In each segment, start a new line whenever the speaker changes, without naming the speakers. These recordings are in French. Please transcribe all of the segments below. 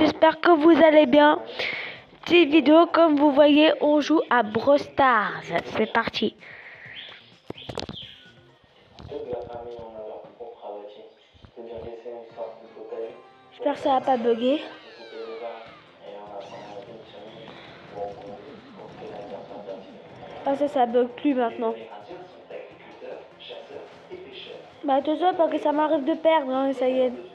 j'espère que vous allez bien. Petite vidéo, comme vous voyez, on joue à Brawl Stars. C'est parti. J'espère que ça va pas bugger. Ah ça, ça bug plus maintenant. Bah attention parce que ça m'arrive de perdre, hein, ça y est.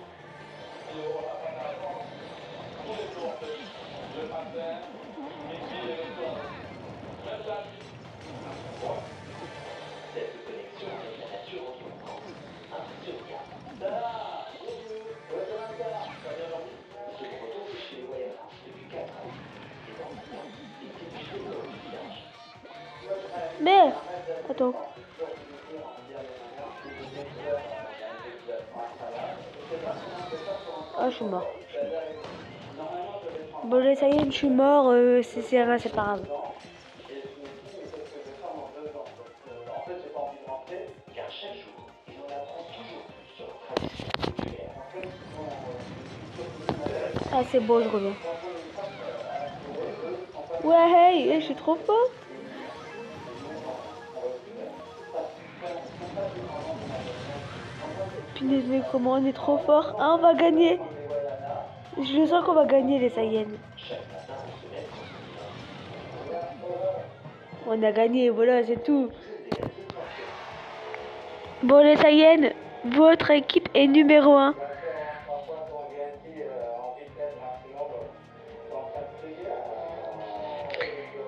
Ah, je suis mort. Bon, ça y est, je suis mort. Euh, c'est c'est pas grave. Ah, c'est beau, je reviens. Ouais, hey, je suis trop fort. Punaise, mais comment on est trop fort. Ah, on va gagner. Je sens qu'on va gagner, les Saiyans. On a gagné, voilà, c'est tout. Bon, les Saiyans, votre équipe est numéro 1.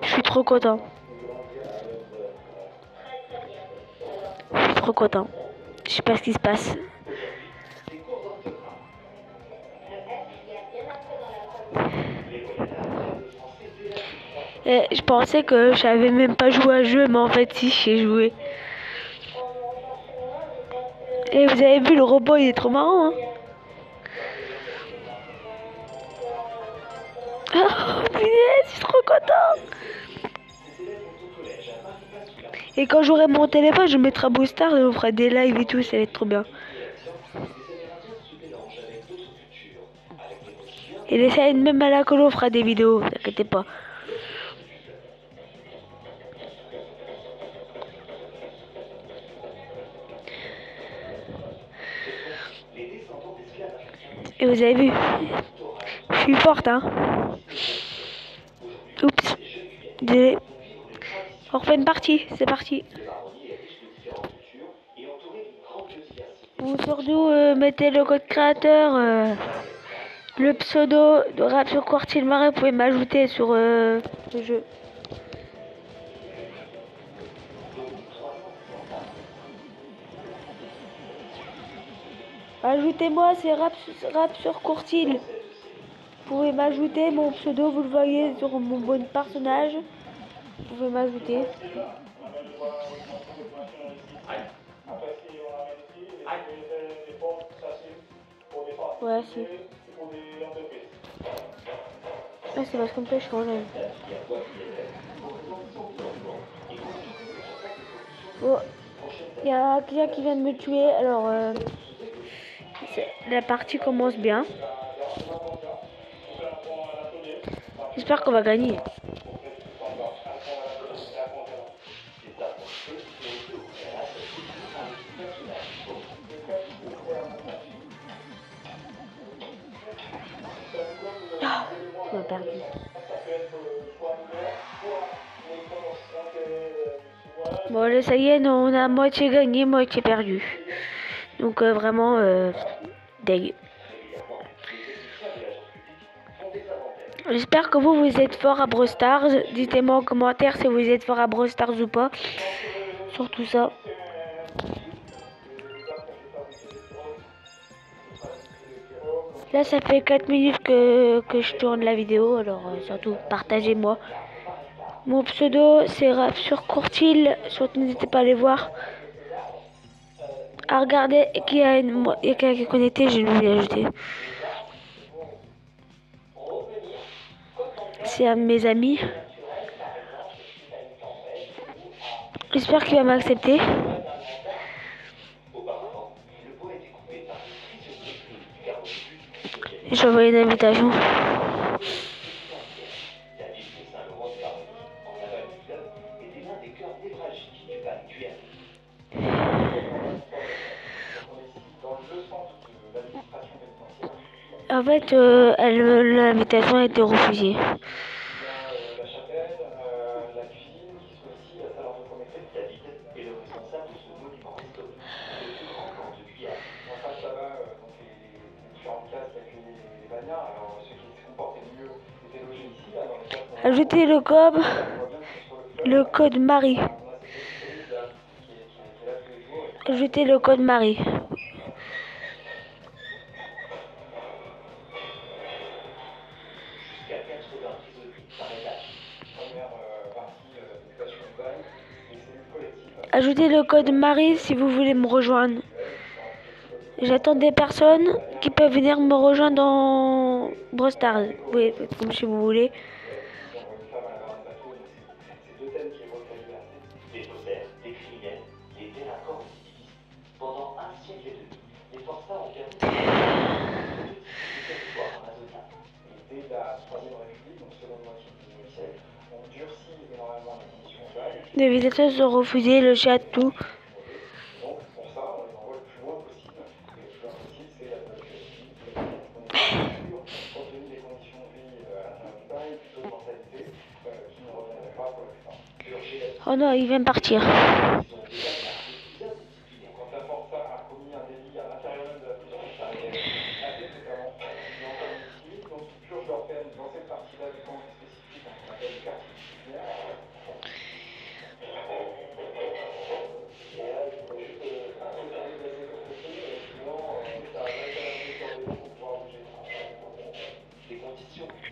Je suis trop content. Je suis trop content. Je sais pas ce qui se passe. Et je pensais que j'avais même pas joué à jeu, mais en fait si j'ai joué. Et vous avez vu le robot, il est trop marrant. Hein oh je suis trop content. Et quand j'aurai mon téléphone, je mettrai booster et on fera des lives et tout, ça va être trop bien. Et les même à la colo fera des vidéos, t'inquiète pas. Vous avez vu Je suis forte, hein Oups. Désolé. On refait une partie, c'est parti. Vous surtout euh, mettez le code créateur, euh, le pseudo de rap sur Quartier Marais, vous pouvez m'ajouter sur euh, le jeu. Ajoutez-moi, c'est rap, sur Courtil. Vous pouvez m'ajouter, mon pseudo, vous le voyez sur mon bon personnage. Vous pouvez m'ajouter. Ouais, si. C'est parce qu'on peut changer. Oh, il y a un client qui vient de me tuer, alors... Euh la partie commence bien. J'espère qu'on va gagner. Ah, on a perdu. Bon, ça y est, on a moitié gagné, moitié perdu. Donc euh, vraiment, euh, J'espère que vous, vous êtes fort à Brawl Stars. Dites-moi en commentaire si vous êtes fort à Brawl Stars ou pas. Sur tout ça. Là, ça fait 4 minutes que, je tourne la vidéo. Alors, euh, surtout, partagez-moi. Mon pseudo, c'est Rap sur Courtil. Surtout, n'hésitez pas à aller voir à regarder qui a une il y quelqu'un qui est connecté, je vais lui ajouter. C'est un de mes amis. J'espère qu'il va m'accepter. Je vais envoyer une invitation.
Fait, euh, l'invitation a été refusée. Ajoutez le code, le code Marie. Ajoutez le code Marie. Code Marie si vous voulez me rejoindre. J'attends des personnes qui peuvent venir me rejoindre dans Brostars. Oui, si vous voulez. Les visiteurs ont refusé le chat tout. Oh non, il vient partir.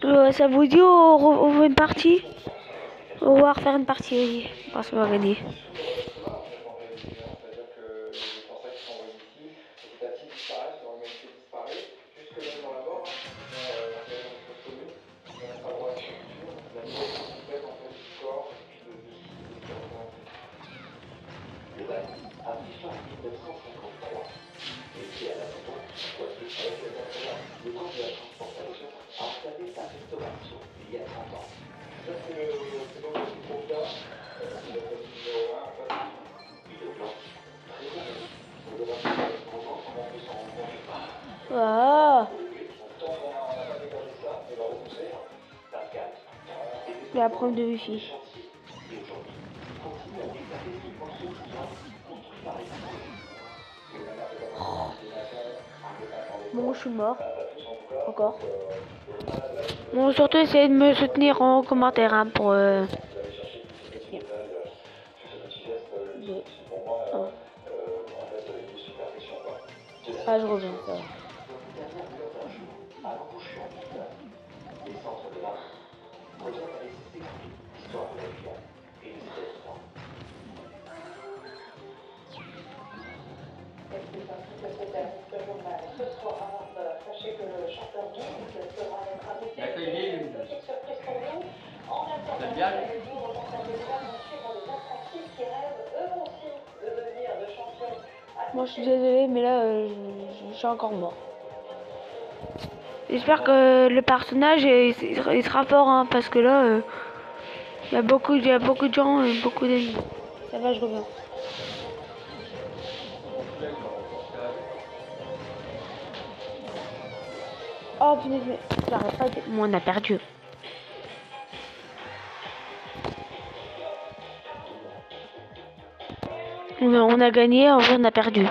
Euh, ça vous dit on, veut une partie? On va refaire une partie, Parce qu'on va gagner. La preuve de wifi. Bon, je suis mort. Encore. Bon, surtout essayez de me soutenir en commentaire hein, pour... Euh... Ah, je reviens, ça Moi je suis désolé mais là euh, je, suis encore mort. J'espère que le personnage sera fort hein, parce que là euh, il y a beaucoup il y a beaucoup de gens et beaucoup d'ennemis. Ça va je reviens. Oh on a perdu. On a gagné, on a perdu.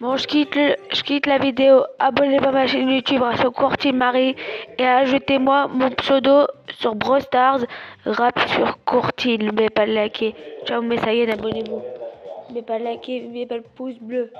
Bon, je quitte, je quitte la vidéo. Abonnez-vous à ma chaîne YouTube sur Courtine Marie et ajoutez-moi mon pseudo sur Brawl Stars. Rap sur Courtine. N'oubliez pas de liker. Ciao, mais ça y est, abonnez-vous. N'oubliez pas de liker, n'oubliez pas le pouce bleu.